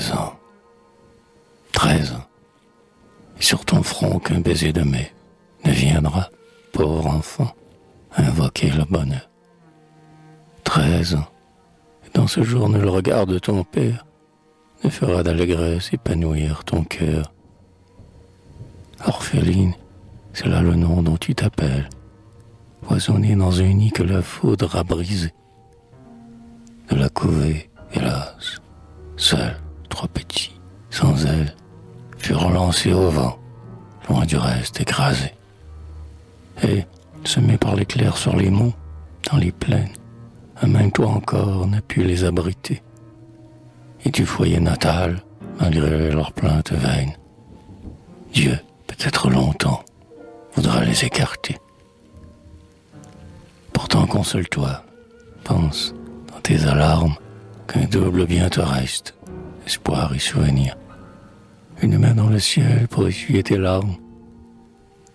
Treize ans. Treize ans. Et sur ton front qu'un baiser de mai ne viendra, pauvre enfant, invoquer le bonheur. Treize ans. Et dans ce jour, le regard de ton père ne fera d'allégresse épanouir ton cœur. Orpheline, c'est là le nom dont tu t'appelles, poisonné dans un nid que la foudre a brisé. De la couvée, hélas, furent lancés au vent, loin du reste écrasés. Et, semés par l'éclair sur les monts, dans les plaines, un même toit encore n'a pu les abriter. Et du foyer natal, malgré leurs plaintes vaines, Dieu, peut-être longtemps, voudra les écarter. Pourtant console-toi, pense dans tes alarmes qu'un double bien te reste, espoir et souvenir. Une main dans le ciel pour essuyer tes larmes,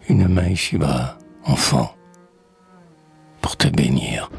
une main ici-bas, enfant, pour te bénir.